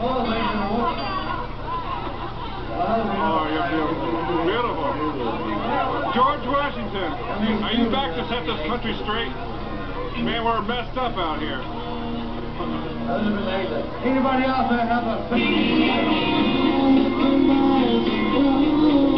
Oh, beautiful. George Washington, are you back to set this country straight? Man, we're messed up out here. Anybody else have a...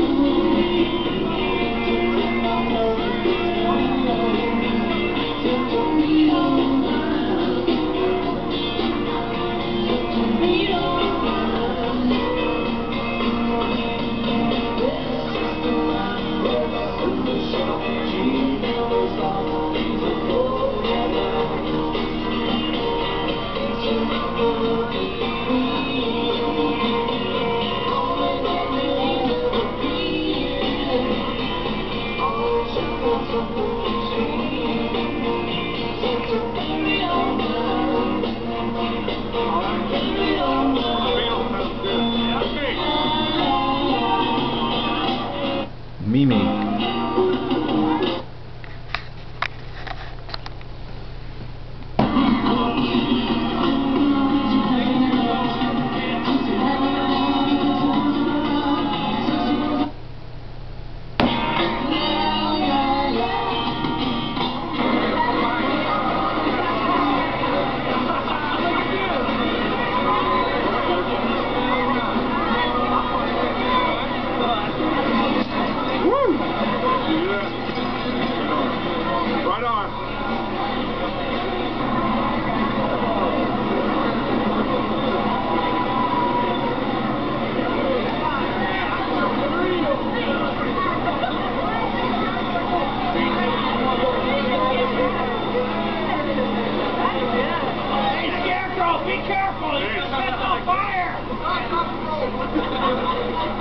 careful! Gonna on fire!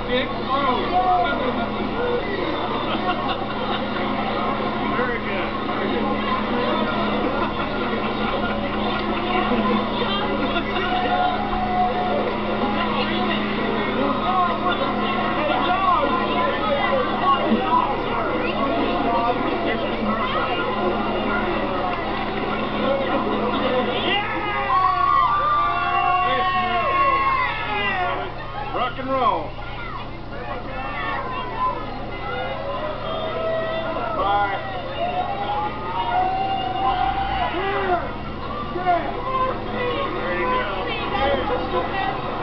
Very There you go.